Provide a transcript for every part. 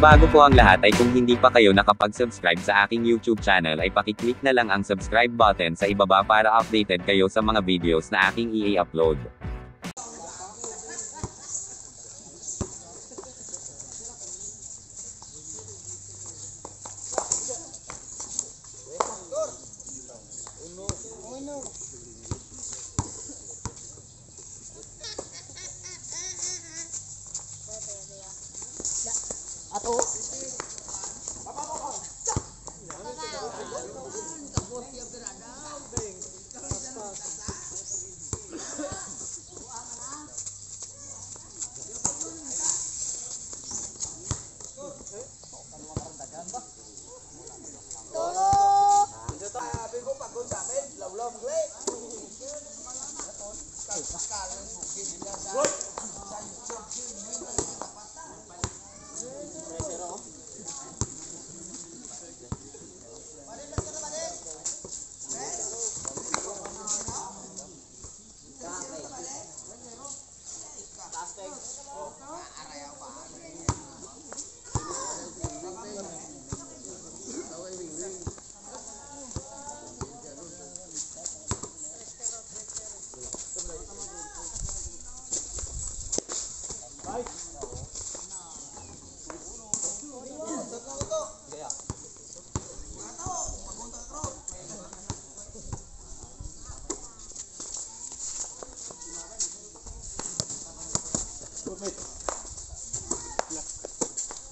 Bago po ang lahat ay kung hindi pa kayo nakapag-subscribe sa aking YouTube channel ay pakiclick na lang ang subscribe button sa ibaba para updated kayo sa mga videos na aking i-upload.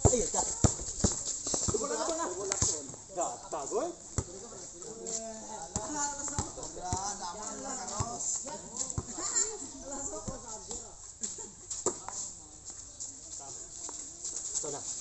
Ayun ka. Ay, ah, klaro nga.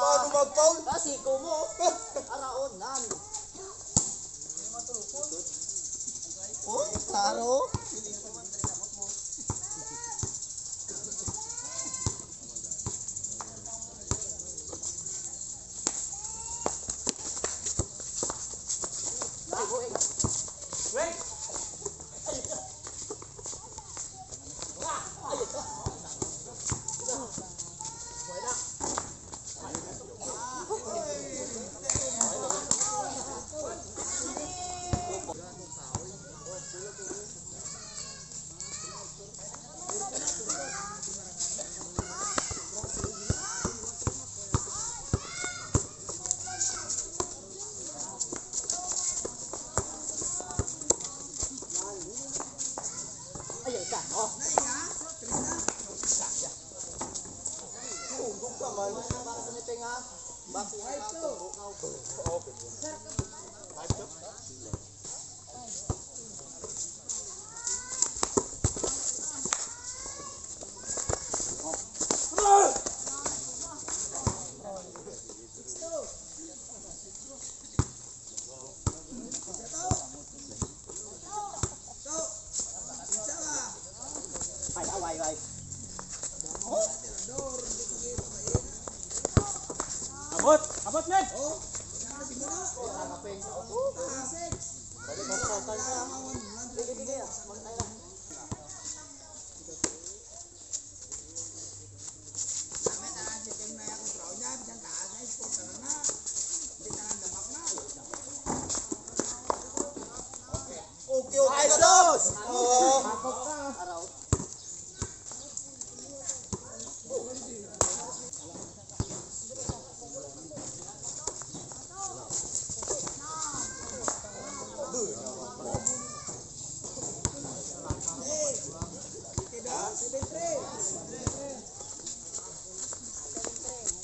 Paano mag-foul? Kasi ko mo. Oh, klaro. Ayun ka. Oh. Tungkol ka man. Bakit sa niping ha?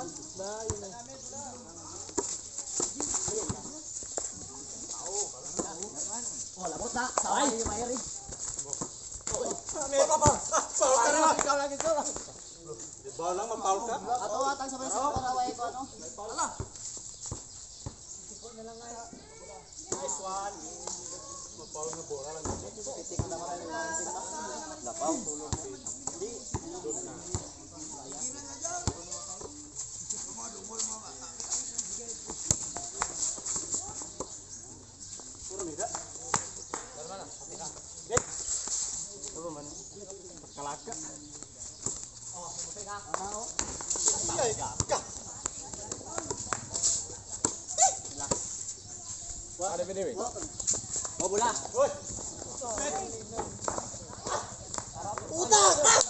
hindi. Na, na. Oh, labot na. Saway yung mayari. May papa. Paul ka na. Ikaw lagi ko. Di ba lang mapaul ka? Ato atang sa mga sa karaway ko ano. Ala. Nice one. Mapaul na bola lang. Pitik na marami na tinta. Lapaw tulog. Di. Puro 맞죠? 어, 제가 하나요? 이야, 야. What? What are you doing? What? What? What? What? What? What? What?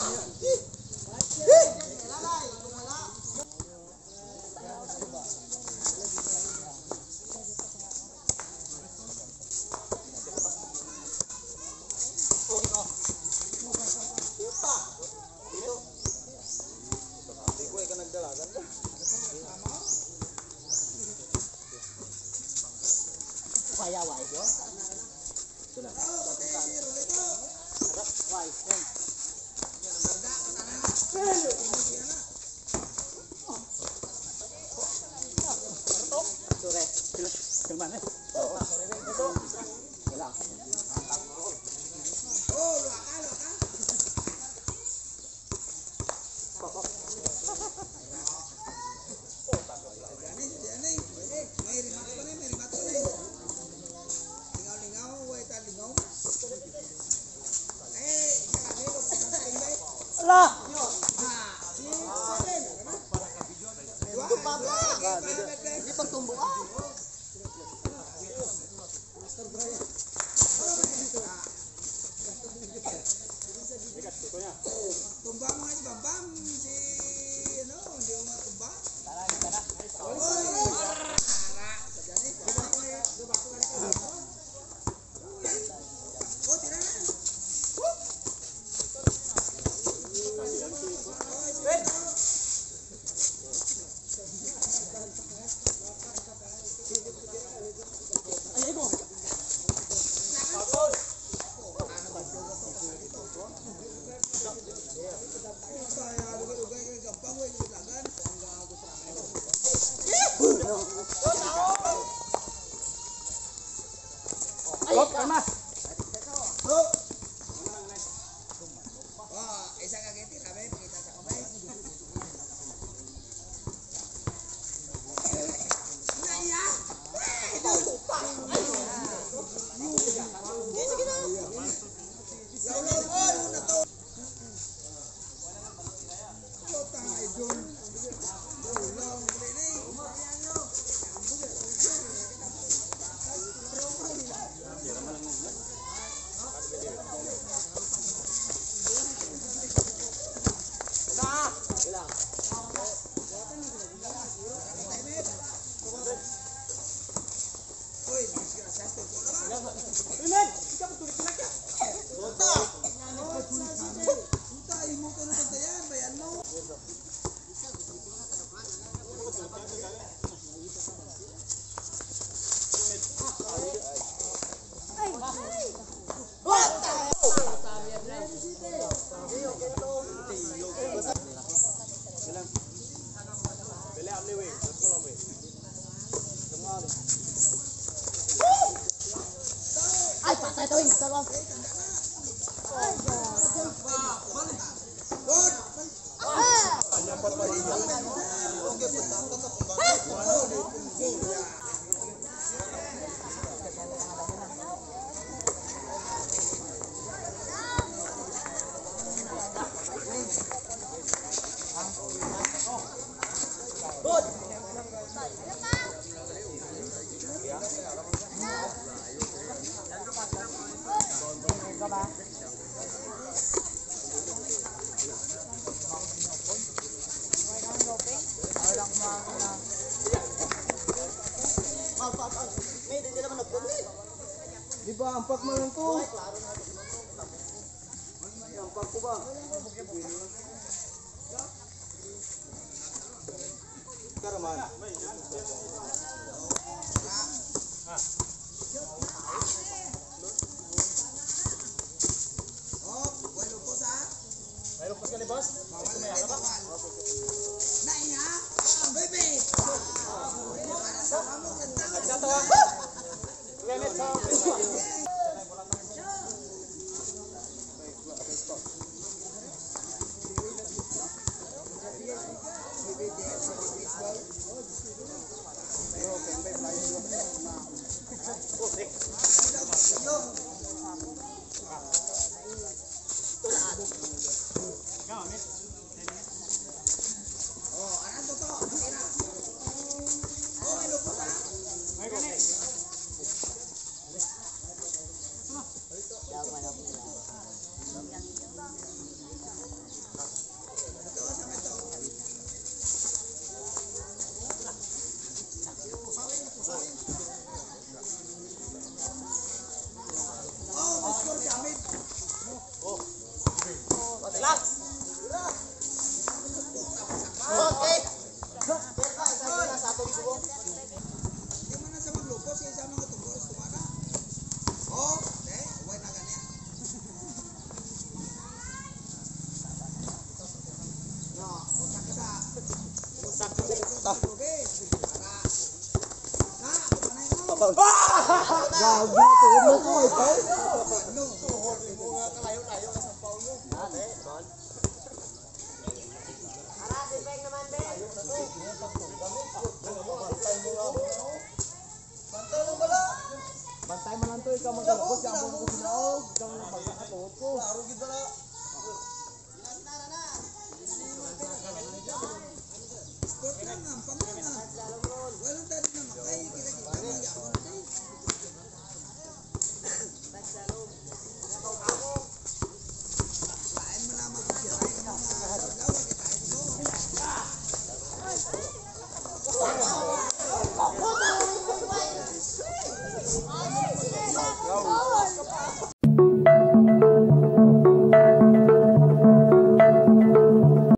Di ba, ampak mo lang to. Ampak ko ba? Karaman. Oh, walo po sa. Pa ka ni boss? Naiya, baby. Para sa kamot ng tao. Sa to ah. Lemit sa. Oh, Gago na to. Ano ko may pao? Ano? Tuhori mo nga kalayo-layo sa pao mo. Ate, bal. Karate peg naman, Ben. Ayaw na to. Bantay mo pala. Bantay mo lang to. Ikaw magkalabot. Siya ang mga kusinaog. Ikaw magkakatuot ko. Laro gid na. Ilas na na na.